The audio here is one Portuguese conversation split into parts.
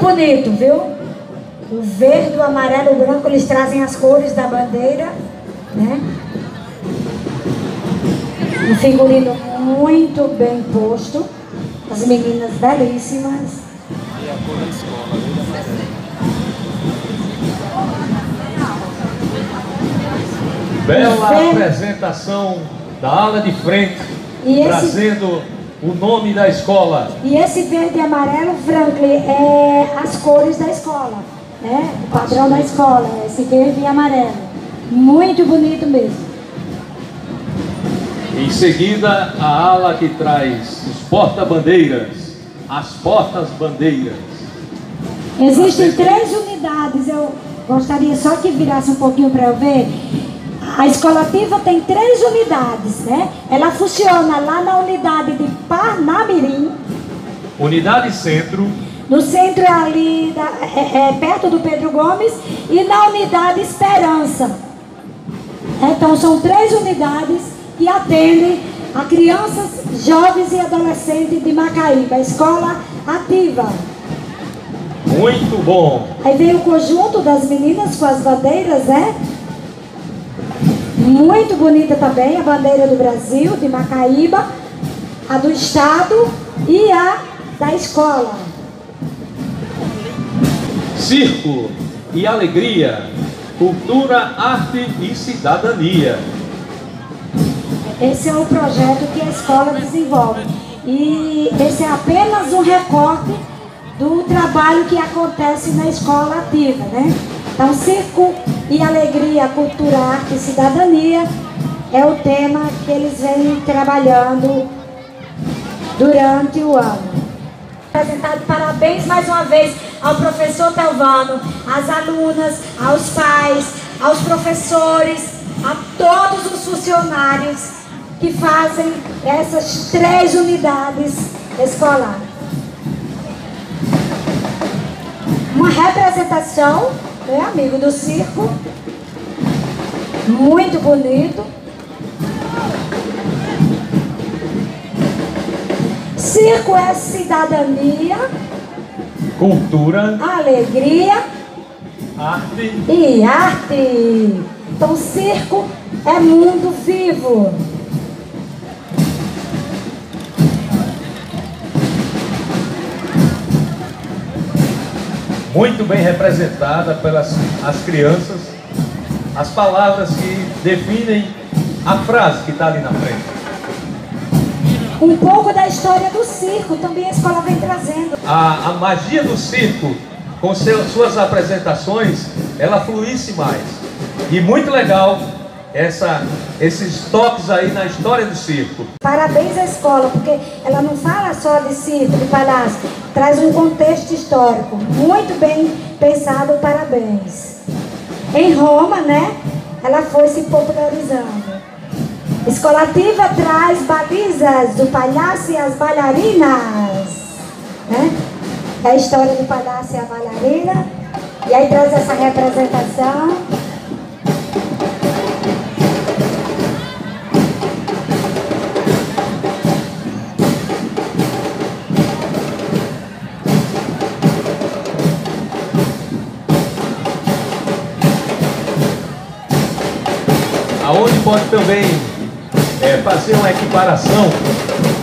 Bonito, viu? O verde, o amarelo, o branco, eles trazem as cores da bandeira, né? Um figurino muito bem posto. As meninas belíssimas. E a cor da escola, Bela apresentação da ala de frente, esse... trazendo o nome da escola. E esse verde e amarelo, Franklin, é as cores da escola, né? O padrão da escola, esse verde e amarelo. Muito bonito mesmo. Em seguida, a ala que traz os porta-bandeiras, as portas-bandeiras. Existem três unidades, eu gostaria só que virasse um pouquinho para eu ver. A escola ativa tem três unidades, né? Ela funciona lá na unidade de Parnamirim. Unidade centro. No centro é ali, da, é, é, perto do Pedro Gomes. E na unidade Esperança. Então são três unidades que atendem a crianças, jovens e adolescentes de Macaíba. Escola ativa. Muito bom. Aí vem o conjunto das meninas com as bandeiras, né? Muito bonita também a bandeira do Brasil, de Macaíba, a do Estado e a da escola. Circo e alegria, cultura, arte e cidadania. Esse é o projeto que a escola desenvolve. E esse é apenas um recorte do trabalho que acontece na escola ativa, né? Então, circo e alegria, cultura, arte e cidadania é o tema que eles vêm trabalhando durante o ano. Apresentado parabéns mais uma vez ao professor Telvano, às alunas, aos pais, aos professores, a todos os funcionários que fazem essas três unidades escolares. Uma representação né, amigo do circo. Muito bonito. Circo é cidadania, cultura, alegria, arte e arte. Então, circo é mundo vivo. Muito bem representada pelas as crianças, as palavras que definem a frase que está ali na frente. Um pouco da história do circo também a escola vem trazendo. A, a magia do circo, com seu, suas apresentações, ela fluísse mais. E muito legal essa, esses toques aí na história do circo. Parabéns à escola, porque ela não fala só de circo, de palhaço, traz um contexto histórico. Muito bem pensado, parabéns. Em Roma, né, ela foi se popularizando. Escola Ativa traz balizas do palhaço e as bailarinas. Né? É a história do palhaço e a bailarina. E aí traz essa representação. Pode também é, fazer uma equiparação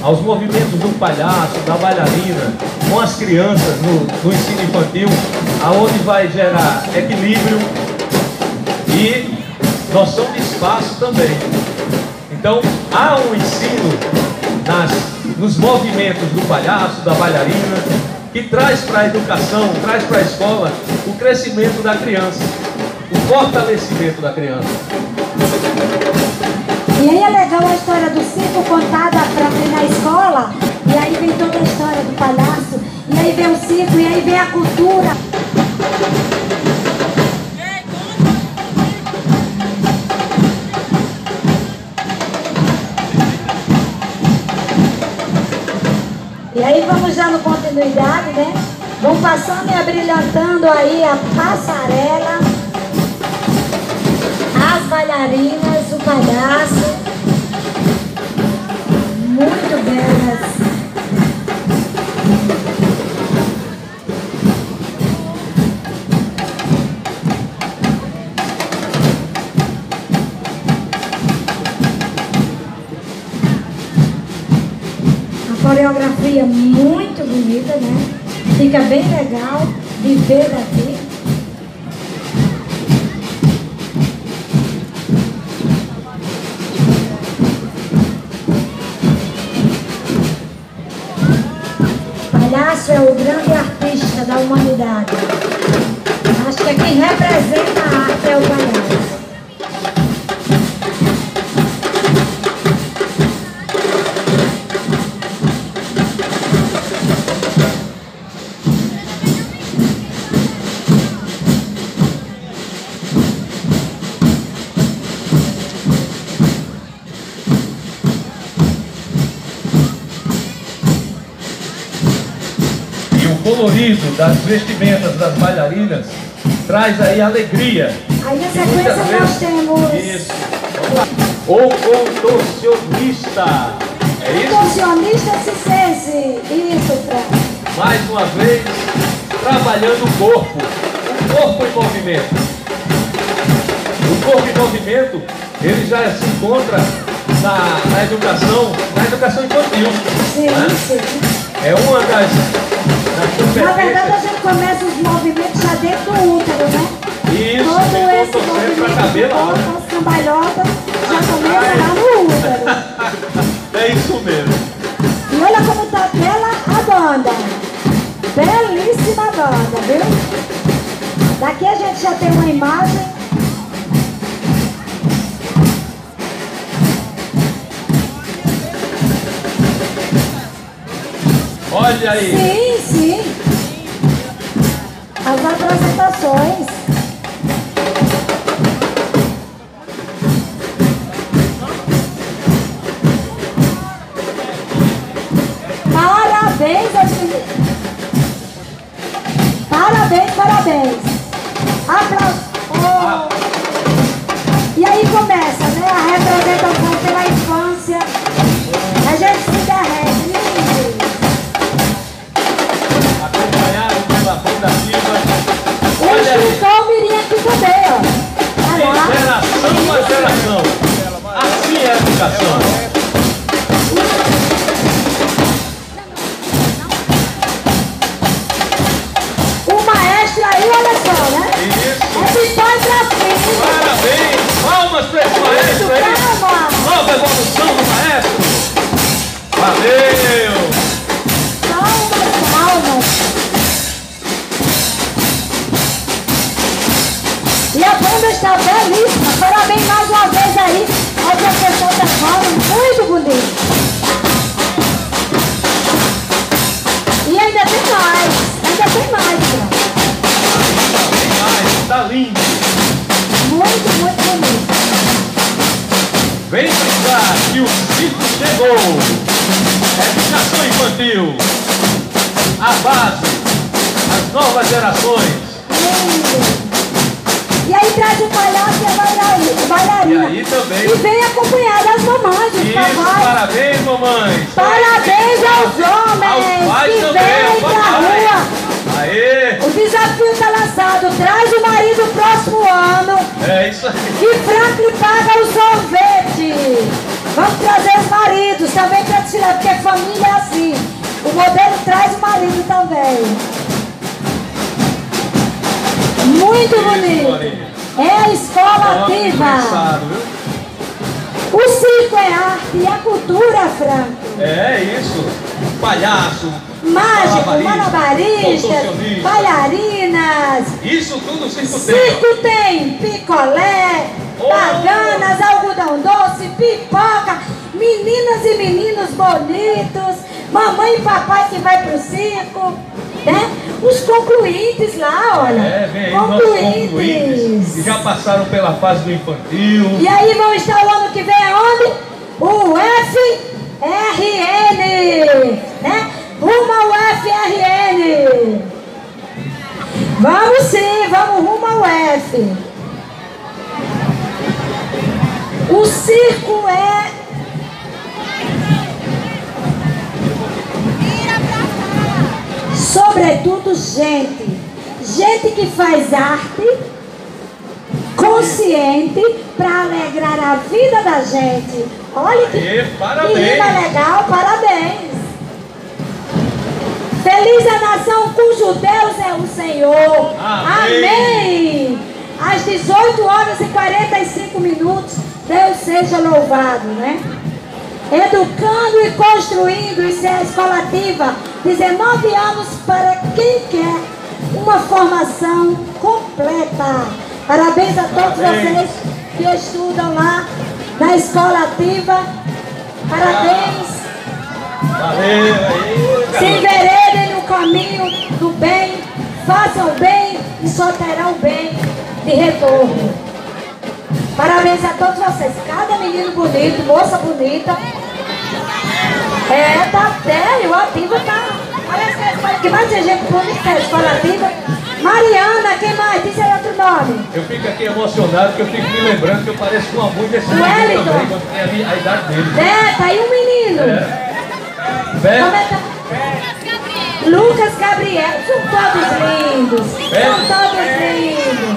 aos movimentos do palhaço, da bailarina, com as crianças no, no ensino infantil, aonde vai gerar equilíbrio e noção de espaço também. Então, há um ensino nas, nos movimentos do palhaço, da bailarina, que traz para a educação, traz para a escola o crescimento da criança, o fortalecimento da criança. E aí é legal a história do circo contada para mim na escola. E aí vem toda a história do palhaço. E aí vem o circo, e aí vem a cultura. E aí vamos dando continuidade, né? Vão passando e abrilhantando aí a passarela, as bailarinas, o palhaço, muito belas. A coreografia é muito bonita, né? Fica bem legal de ver. Palhaço é o grande artista da humanidade. Acho que quem representa a arte é o palhaço. Colorido das vestimentas das bailarinas traz aí alegria. Aí na sequência nós temos... Isso. O contorcionista. É isso? Contorcionista circense. Isso, Fran. Mais uma vez, trabalhando o corpo. O corpo em movimento. O corpo em movimento, ele já se encontra na, na educação, na educação infantil. Sim, né? sim. É uma das na verdade, a gente começa os movimentos já dentro do útero, né? Isso, Todo esse movimento cabelo, corpo, as cambalhotas, já começa lá no útero. é isso mesmo. E olha como tá bela a banda. Belíssima banda, viu? Daqui a gente já tem uma imagem Aí. Sim, sim. As apresentações. Parabéns, Parabéns, parabéns. Está lindo. Muito, muito bonito. Vem brincar que o circo chegou. Educação infantil. A base. As novas gerações. Lindo. E aí traz o palhaço e a bailarina. E aí também. E vem acompanhar das mamães, Isso, parabéns, mamães. Parabéns aos homens aos pais que também, Desafio está lançado. Traz o marido próximo ano. É isso aí. E Franklin paga o sorvete. Vamos trazer os maridos também para tirar, porque família é assim. O modelo traz o marido também. Muito bonito. É a escola ativa. O circo é arte e a cultura, Franco. É isso. Palhaço. Mágico, malabaristas, bailarinas. Isso tudo o circo, circo tem. tem picolé, oh. baganas, algodão doce, pipoca, meninas e meninos bonitos, mamãe e papai que vai pro circo né? Os concluintes lá, olha. É, vem aí concluintes. concluintes que já passaram pela fase do infantil. E aí vão estar o ano que vem aonde? O FRN, né? Rumo ao FRN. Vamos sim, vamos rumo ao F. O circo é sobretudo gente, gente que faz arte consciente para alegrar a vida da gente. Olha que, Aê, parabéns. que legal, parabéns. Nação cujo Deus é o Senhor. Amém. Amém. Às 18 horas e 45 minutos, Deus seja louvado, né? Educando e construindo, isso é a escola ativa. 19 anos para quem quer uma formação completa. Parabéns a todos Parabéns. vocês que estudam lá na escola ativa. Parabéns. Valeu Se caminho do bem, façam o bem e só terão o bem de retorno. Parabéns a todos vocês. Cada menino bonito, moça bonita. É, tá sério, a ativa tá. Parece que é que mais tem gente bonita é a ativa. Mariana, quem mais? Diz aí outro nome. Eu fico aqui emocionado porque eu fico me lembrando que eu pareço com a mãe desse menino também, quando tem a, idade dele. É, tá aí um menino. Vé, Como é que tá? Lucas Gabriel, são todos lindos. São todos lindos.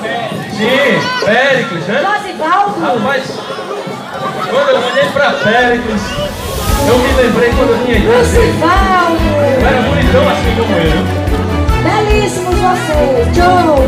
sim, Péricles, né? Josivaldo. Rapaz, quando eu olhei pra Péricles, eu me lembrei quando eu tinha idade. Lucivaldo. Eu era bonitão assim como ele. Belíssimos vocês. Joe.